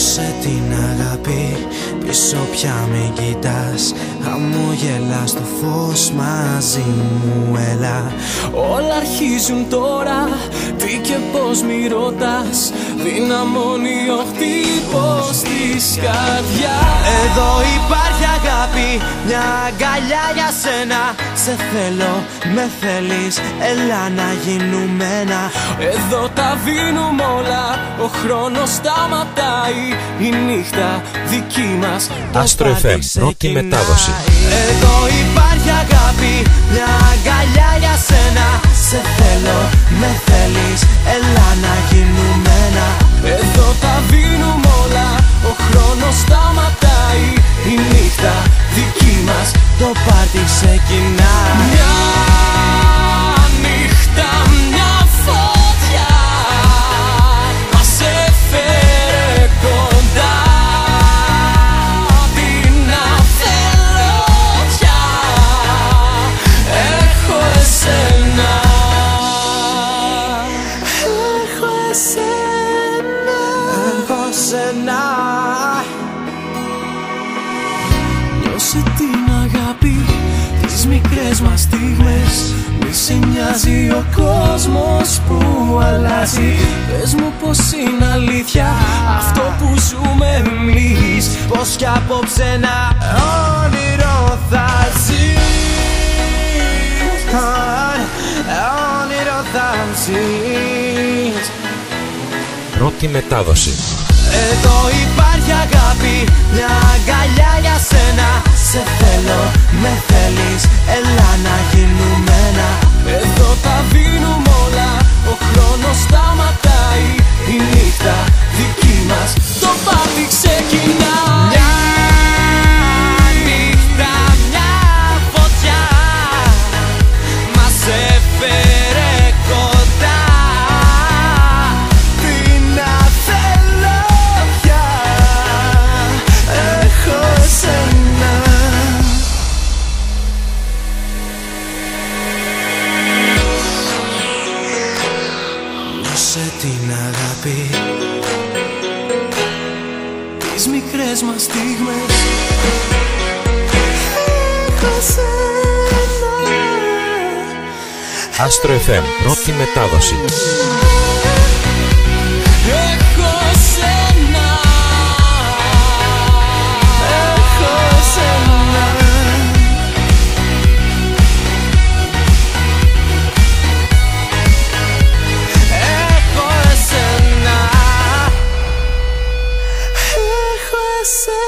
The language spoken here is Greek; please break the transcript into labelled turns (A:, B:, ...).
A: say την αγάπη. Πίσω πια με κοιτάς Χαμογελάς στο φως μαζί μου έλα.
B: Όλα αρχίζουν τώρα Τι και πως μη ρωτάς. Δυναμώνει ο χτύπος της καρδιάς.
A: Εδώ υπάρχει αγάπη, μια αγκαλιά για σένα. Σε θέλω, με θέλεις, έλα να γίνουμε ένα.
B: Εδώ τα βίνουμε όλα Ο χρόνος σταματάει Η νύχτα δική μας
C: Άστρο FM, πρώτη μετάδοση.
A: Εδώ υπάρχει αγάπη, μια αγκαλιά για σένα. Σε θέλω, με θέλεις,
B: Έχω εσένα. Έχω
A: σένα.
B: Νιώσε την αγάπη Τις μικρές μας στιγμές. Μη σε νοιάζει ο κόσμος που αλλάζει. Πες μου πως είναι αλήθεια Αυτό που ζούμε εμείς.
A: Πως κι απόψε ένα όνειρο θα ζεις. Όνειρο θα ζεις
C: Πρώτη μετάδοση.
A: Εδώ υπάρχει αγάπη, μια αγκαλιά για σένα. Σε θέλω, με θέλεις, έλα να γίνουμε ένα.
B: Εδώ τα δίνουμε όλα Ο χρόνος σταματάει Η νύχτα μικρές μας στιγμές. Έχω σένα.
C: Άστρο FM, πρώτη μετάδοση say